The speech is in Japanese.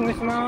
ングします。